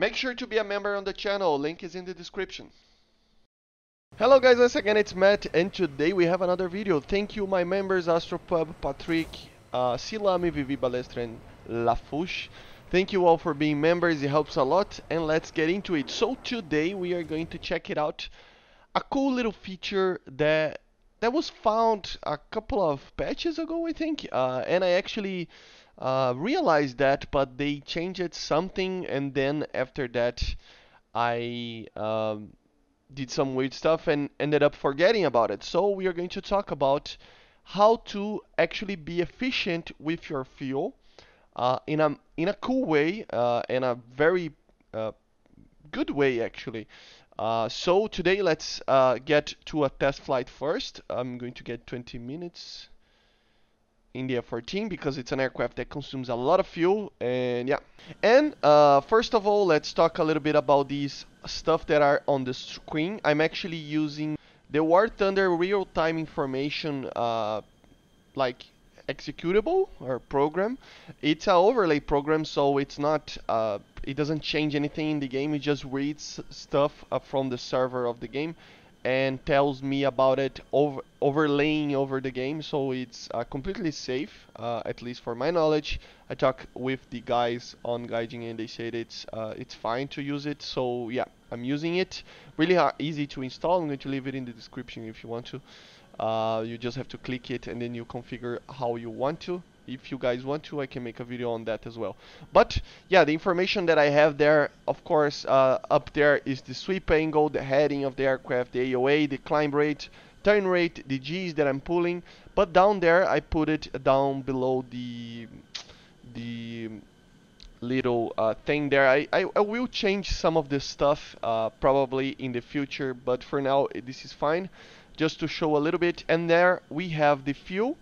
Make sure to be a member on the channel, link is in the description. Hello guys, once again it's Matt and today we have another video. Thank you my members Astropub, Patrick, uh, Silami, Vivi and Lafouche. Thank you all for being members, it helps a lot and let's get into it. So today we are going to check it out. A cool little feature that that was found a couple of patches ago I think uh, and I actually uh, realized that but they changed something and then after that I um, did some weird stuff and ended up forgetting about it. So we are going to talk about how to actually be efficient with your fuel uh, in a in a cool way, uh, in a very uh, good way actually. Uh, so today let's uh, get to a test flight first. I'm going to get 20 minutes. India 14 because it's an aircraft that consumes a lot of fuel and yeah. And uh, first of all let's talk a little bit about these stuff that are on the screen. I'm actually using the War Thunder real-time information uh, like executable or program. It's an overlay program so it's not uh, it doesn't change anything in the game. It just reads stuff uh, from the server of the game and tells me about it over overlaying over the game so it's uh, completely safe uh, at least for my knowledge. I talked with the guys on Gaijin and they said it's uh, it's fine to use it so yeah I'm using it. Really easy to install. I'm going to leave it in the description if you want to. Uh, you just have to click it and then you configure how you want to if you guys want to I can make a video on that as well. But yeah the information that I have there of course uh, up there is the sweep angle the heading of the aircraft the AOA the climb rate turn rate the G's that I'm pulling. But down there I put it down below the the little uh, thing there. I, I, I, will change some of this stuff uh, probably in the future but for now this is fine. Just to show a little bit. And there we have the fuel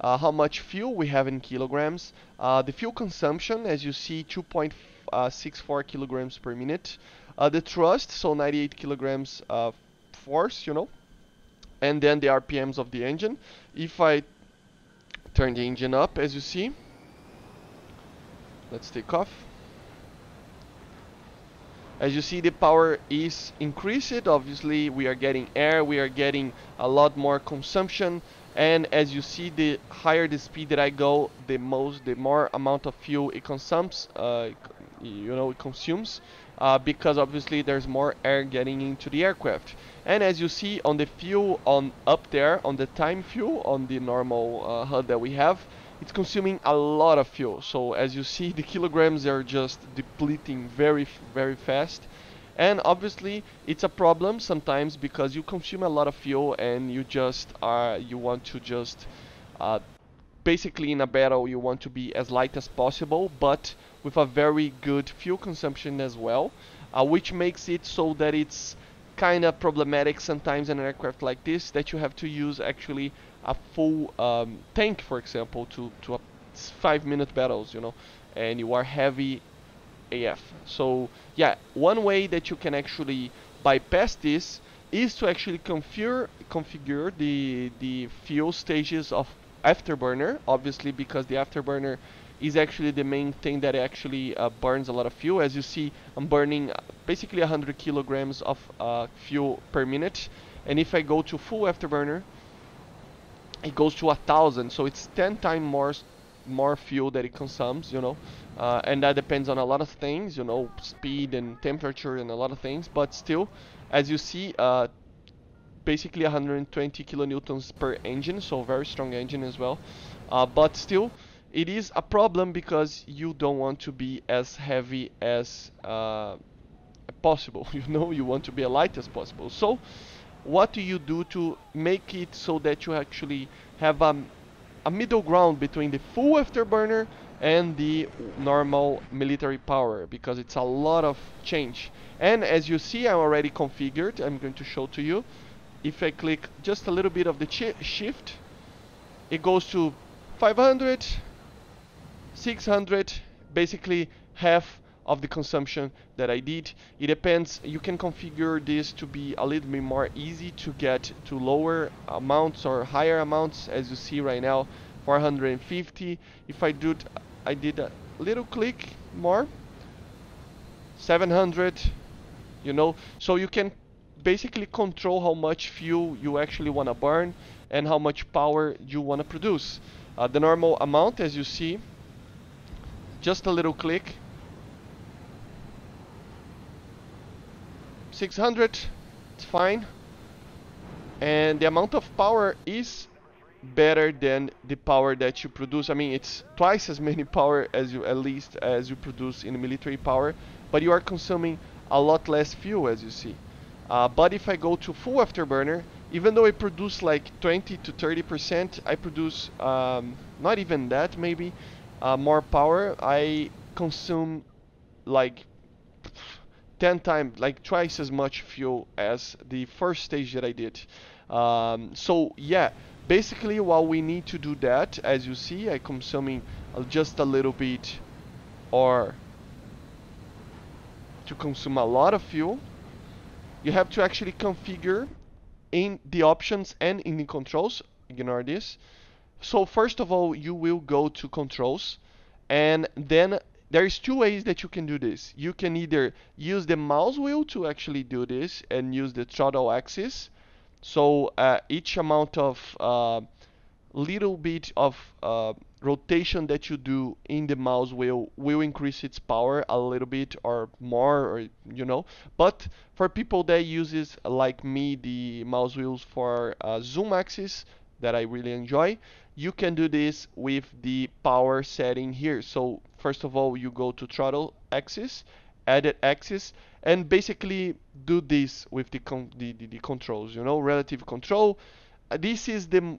uh, how much fuel we have in kilograms. Uh, the fuel consumption, as you see, 2.64 uh, kilograms per minute. Uh, the thrust, so 98 kilograms uh, force, you know. And then the RPMs of the engine. If I turn the engine up, as you see, let's take off. As you see, the power is increased. Obviously, we are getting air, we are getting a lot more consumption and as you see the higher the speed that I go the most the more amount of fuel it consumes uh, you know it consumes uh, because obviously there's more air getting into the aircraft. And as you see on the fuel on up there on the time fuel on the normal uh, HUD that we have it's consuming a lot of fuel. So as you see the kilograms are just depleting very very fast and obviously it's a problem sometimes because you consume a lot of fuel and you just are you want to just uh, basically in a battle you want to be as light as possible but with a very good fuel consumption as well uh, which makes it so that it's kind of problematic sometimes in an aircraft like this that you have to use actually a full um, tank for example to to five minute battles you know and you are heavy AF. So yeah, one way that you can actually bypass this is to actually configure configure the the fuel stages of afterburner obviously because the afterburner is actually the main thing that actually uh, burns a lot of fuel. As you see I'm burning uh, basically 100 kilograms of uh, fuel per minute. And if I go to full afterburner it goes to a thousand. So it's 10 times more more fuel that it consumes, you know, uh, and that depends on a lot of things, you know, speed and temperature and a lot of things. But still, as you see, uh, basically 120 kilonewtons per engine, so very strong engine as well. Uh, but still, it is a problem because you don't want to be as heavy as uh, possible. You know, you want to be as light as possible. So, what do you do to make it so that you actually have a a middle ground between the full afterburner and the normal military power because it's a lot of change. And as you see I'm already configured. I'm going to show to you. If I click just a little bit of the shift it goes to 500 600 basically half of the consumption that I did. It depends, you can configure this to be a little bit more easy to get to lower amounts or higher amounts. As you see right now 450 if I do I did a little click more 700 you know? So you can basically control how much fuel you actually want to burn and how much power you want to produce. Uh, the normal amount as you see just a little click 600 it's fine and the amount of power is better than the power that you produce. I mean, it's twice as many power as you at least as you produce in military power, but you are consuming a lot less fuel as you see. Uh, but if I go to full afterburner, even though I produce like 20 to 30 percent, I produce um, not even that maybe uh, more power. I consume like 10 times, like twice as much fuel as the first stage that I did. Um, so yeah, basically while we need to do that, as you see, I consuming just a little bit or to consume a lot of fuel, you have to actually configure in the options and in the controls, ignore this. So first of all, you will go to controls and then there's two ways that you can do this. You can either use the mouse wheel to actually do this and use the throttle axis. So uh, each amount of uh, little bit of uh, rotation that you do in the mouse wheel will increase its power a little bit or more or you know but for people that uses like me the mouse wheels for uh, zoom axis that I really enjoy you can do this with the power setting here. So first of all you go to throttle axis added axis and basically do this with the, the, the, the, controls you know relative control. Uh, this is the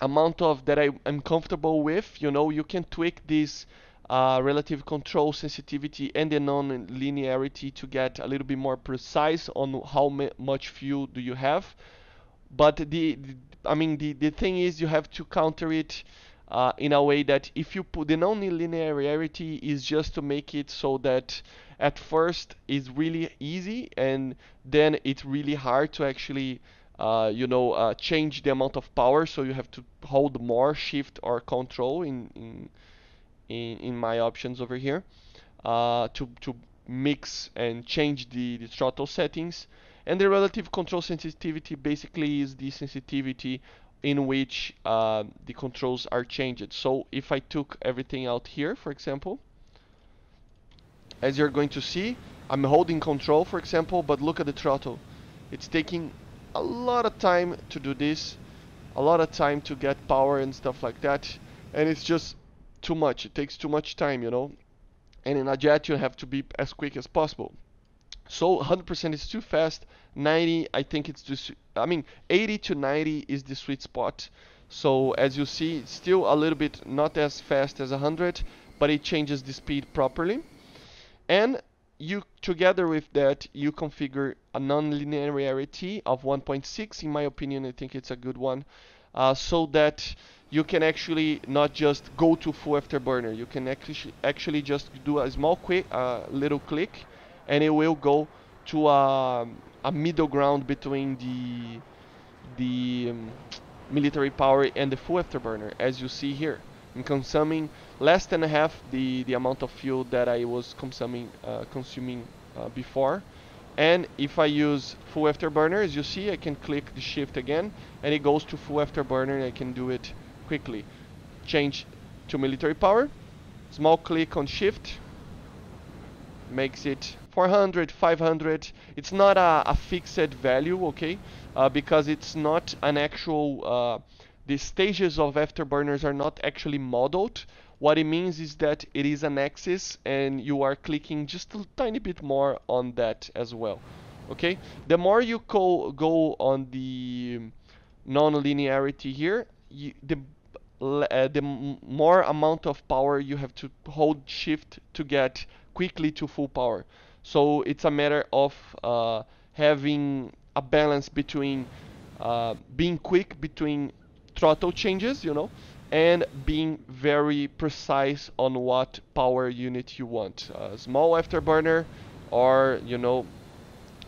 amount of that I am comfortable with you know. You can tweak this uh, relative control sensitivity and the non-linearity to get a little bit more precise on how much fuel do you have. But the, the I mean the, the thing is you have to counter it uh, in a way that if you put the non-linearity is just to make it so that at first it's really easy and then it's really hard to actually uh, you know uh, change the amount of power. So you have to hold more shift or control in in in, in my options over here uh, to to mix and change the, the throttle settings and the relative control sensitivity basically is the sensitivity in which uh, the controls are changed. So if I took everything out here, for example, as you're going to see, I'm holding control, for example, but look at the throttle. It's taking a lot of time to do this, a lot of time to get power and stuff like that, and it's just too much. It takes too much time, you know. And in a jet, you have to be as quick as possible. So 100% is too fast. 90, I think it's just, I mean, 80 to 90 is the sweet spot. So as you see, still a little bit not as fast as 100, but it changes the speed properly. And you, together with that, you configure a non-linearity of 1.6. In my opinion, I think it's a good one. Uh, so that you can actually not just go to full afterburner. You can actually actually just do a small quick, uh, little click and it will go to a, a middle ground between the the um, military power and the full afterburner as you see here. I'm consuming less than half the the amount of fuel that I was consuming uh, consuming uh, before. And if I use full afterburner as you see I can click the shift again and it goes to full afterburner and I can do it quickly. Change to military power small click on shift makes it 400, 500. It's not a, a fixed value, okay? Uh, because it's not an actual, uh, the stages of afterburners are not actually modeled. What it means is that it is an axis and you are clicking just a tiny bit more on that as well. Okay? The more you go, go on the non-linearity here, you, the uh, the more amount of power you have to hold shift to get quickly to full power. So it's a matter of uh, having a balance between uh, being quick between throttle changes, you know, and being very precise on what power unit you want. A small afterburner or, you know,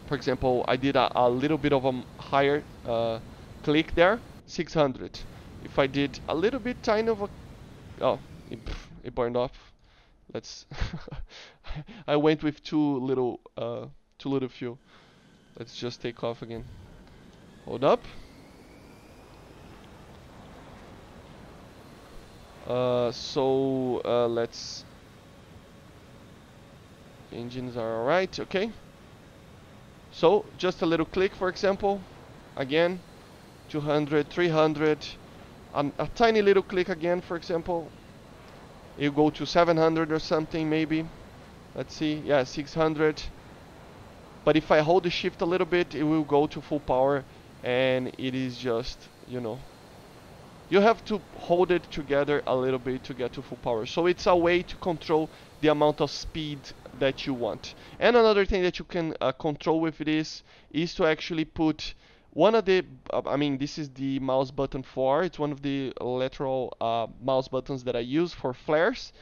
for example, I did a, a little bit of a higher uh, click there, 600. If I did a little bit tiny of a... Oh, it, it burned off. Let's... I went with too little, uh, too little fuel. Let's just take off again. Hold up. Uh, so uh, let's engines are alright okay so just a little click for example again 200 300 um, a tiny little click again for example you go to 700 or something maybe let's see. Yeah 600 but if I hold the shift a little bit it will go to full power and it is just you know you have to hold it together a little bit to get to full power. So it's a way to control the amount of speed that you want. And another thing that you can uh, control with this is to actually put one of the uh, I mean this is the mouse button for it's one of the lateral uh, mouse buttons that I use for flares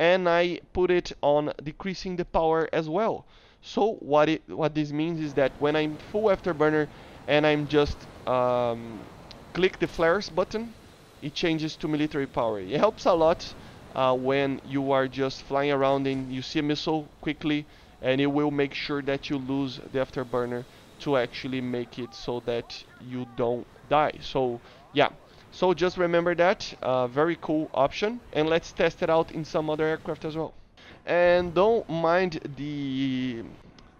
and I put it on decreasing the power as well. So what it what this means is that when I'm full afterburner and I'm just um, click the flares button it changes to military power. It helps a lot uh, when you are just flying around and you see a missile quickly and it will make sure that you lose the afterburner to actually make it so that you don't die. So yeah so just remember that uh, very cool option and let's test it out in some other aircraft as well and don't mind the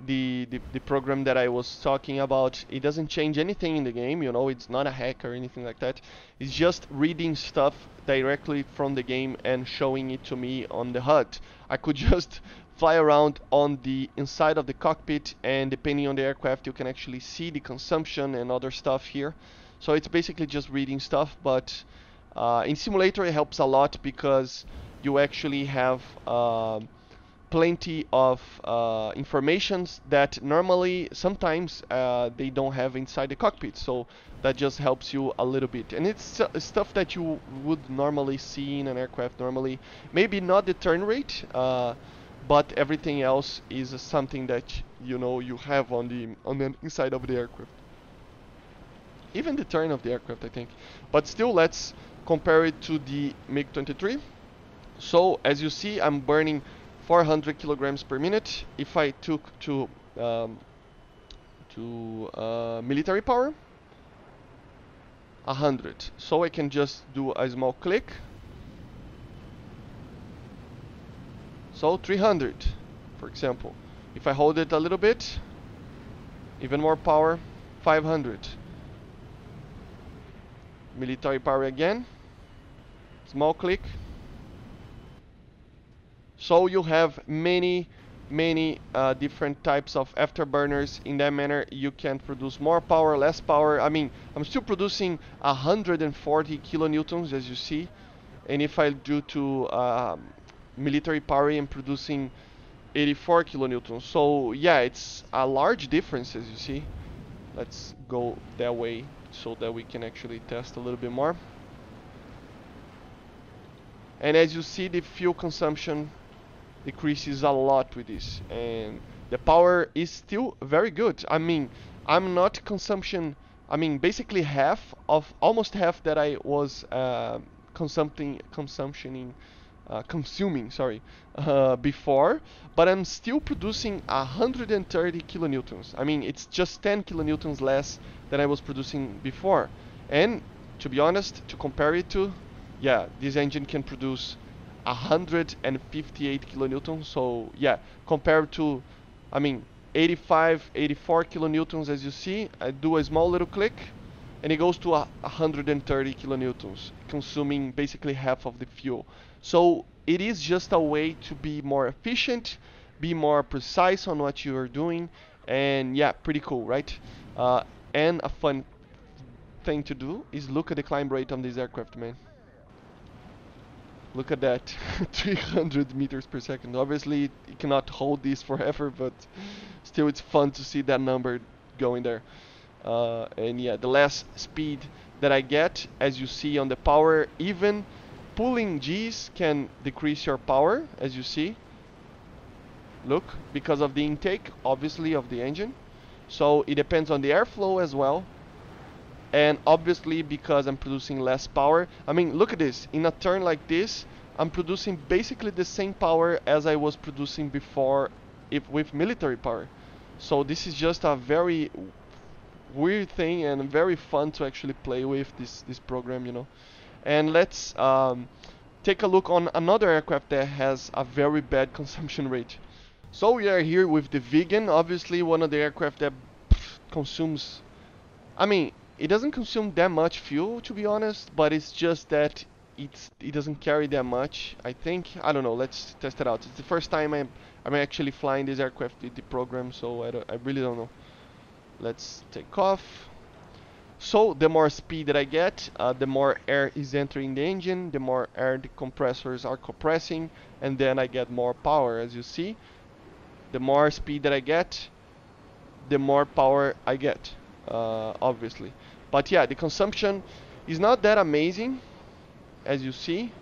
the, the, the program that I was talking about, it doesn't change anything in the game, you know, it's not a hack or anything like that. It's just reading stuff directly from the game and showing it to me on the HUD. I could just fly around on the inside of the cockpit and depending on the aircraft you can actually see the consumption and other stuff here. So it's basically just reading stuff, but uh, in simulator it helps a lot because you actually have uh, plenty of uh, informations that normally sometimes uh, they don't have inside the cockpit. So that just helps you a little bit. And it's uh, stuff that you would normally see in an aircraft normally. Maybe not the turn rate uh, but everything else is something that you know you have on the on the inside of the aircraft even the turn of the aircraft I think but still let's compare it to the MiG-23 so as you see I'm burning 400 kilograms per minute. If I took to um, to uh, military power, 100. So I can just do a small click. So 300, for example. If I hold it a little bit, even more power, 500. Military power again. Small click, so you have many many uh, different types of afterburners. In that manner you can produce more power less power. I mean I'm still producing 140 kilonewtons as you see. And if I do to um, military power I'm producing 84 kilonewtons. So yeah it's a large difference as you see. Let's go that way so that we can actually test a little bit more. And as you see the fuel consumption decreases a lot with this. And the power is still very good. I mean I'm not consumption I mean basically half of almost half that I was uh, consuming consumptioning uh, consuming sorry uh, before but I'm still producing 130 kilonewtons. I mean it's just 10 kilonewtons less than I was producing before. And to be honest to compare it to yeah this engine can produce 158 kilonewtons. So yeah compared to I mean 85 84 kilonewtons as you see I do a small little click and it goes to 130 kilonewtons consuming basically half of the fuel so it is just a way to be more efficient be more precise on what you are doing and yeah pretty cool right uh, and a fun thing to do is look at the climb rate on this aircraft man Look at that, 300 meters per second. Obviously, it cannot hold this forever, but still it's fun to see that number going there. Uh, and yeah, the less speed that I get, as you see on the power, even pulling G's can decrease your power, as you see. Look, because of the intake, obviously, of the engine. So it depends on the airflow as well and obviously because I'm producing less power I mean look at this in a turn like this I'm producing basically the same power as I was producing before if with military power. So this is just a very weird thing and very fun to actually play with this this program, you know. And let's um, take a look on another aircraft that has a very bad consumption rate. So we are here with the Viggen, obviously one of the aircraft that pff, consumes, I mean, it doesn't consume that much fuel to be honest, but it's just that it's it doesn't carry that much. I think I don't know. Let's test it out. It's the first time I'm I'm actually flying this aircraft with the program, so I I really don't know. Let's take off. So the more speed that I get, uh, the more air is entering the engine, the more air the compressors are compressing, and then I get more power as you see the more speed that I get, the more power I get, uh, obviously. But yeah, the consumption is not that amazing, as you see.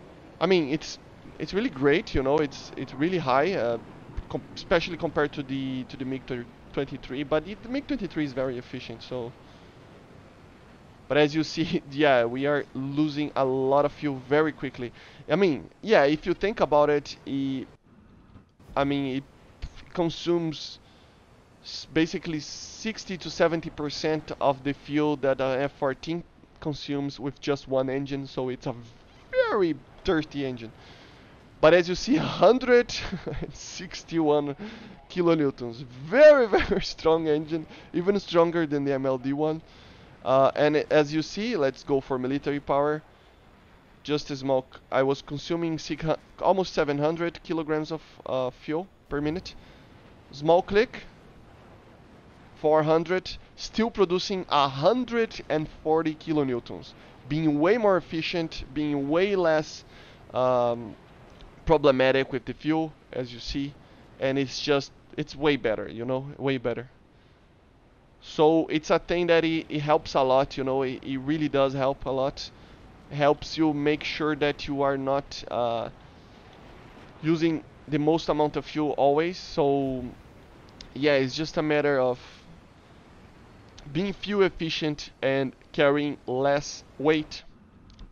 I mean, it's it's really great, you know. It's it's really high, uh, com especially compared to the to the MiG 23. But it, the MiG 23 is very efficient, so. But as you see, yeah, we are losing a lot of fuel very quickly. I mean, yeah, if you think about it, it I mean, it consumes basically 60 to 70 percent of the fuel that an F-14 consumes with just one engine so it's a very dirty engine but as you see 161 kilonewtons. Very very strong engine even stronger than the MLD one. Uh, and as you see let's go for military power. Just as small I was consuming almost 700 kilograms of uh, fuel per minute. Small click. 400 still producing 140 kilonewtons. Being way more efficient being way less um, problematic with the fuel as you see and it's just it's way better you know way better. So it's a thing that it, it helps a lot you know it, it, really does help a lot. Helps you make sure that you are not uh, using the most amount of fuel always. So yeah it's just a matter of being fuel efficient and carrying less weight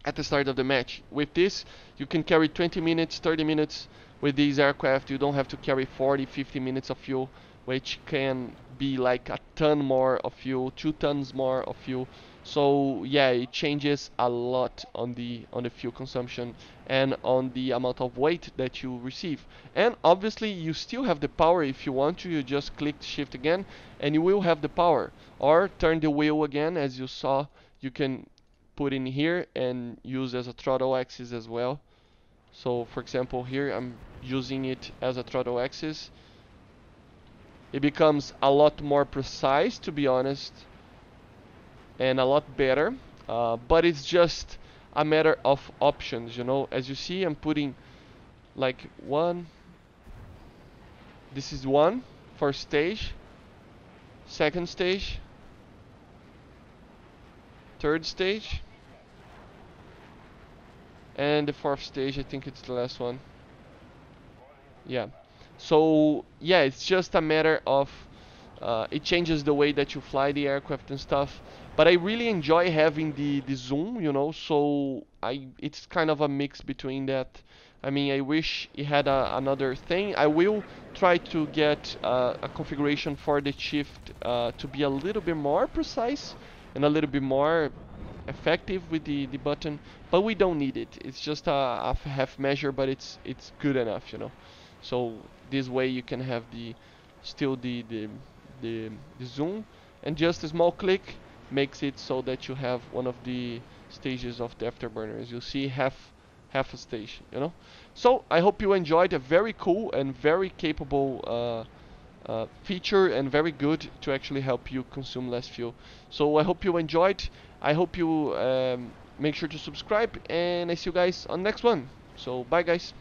at the start of the match. With this you can carry 20 minutes 30 minutes with these aircraft. You don't have to carry 40 50 minutes of fuel which can be like a ton more of fuel two tons more of fuel. So yeah it changes a lot on the on the fuel consumption and on the amount of weight that you receive. And obviously you still have the power if you want to. You just click shift again and you will have the power. Or turn the wheel again as you saw you can put in here and use as a throttle axis as well. So for example here I'm using it as a throttle axis. It becomes a lot more precise to be honest and a lot better uh, but it's just a matter of options you know? As you see I'm putting like one this is one first stage second stage third stage and the fourth stage I think it's the last one. Yeah. So yeah it's just a matter of uh, it changes the way that you fly the aircraft and stuff. But I really enjoy having the the zoom you know? So I it's kind of a mix between that. I mean I wish it had a, another thing. I will try to get uh, a configuration for the shift uh, to be a little bit more precise and a little bit more effective with the, the button but we don't need it. It's just a, a half measure but it's it's good enough you know. So this way you can have the still the the, the, the zoom and just a small click makes it so that you have one of the stages of the afterburner as you see half half a stage you know. So I hope you enjoyed a very cool and very capable uh, uh, feature and very good to actually help you consume less fuel. So I hope you enjoyed I hope you um, make sure to subscribe and I see you guys on next one. So bye guys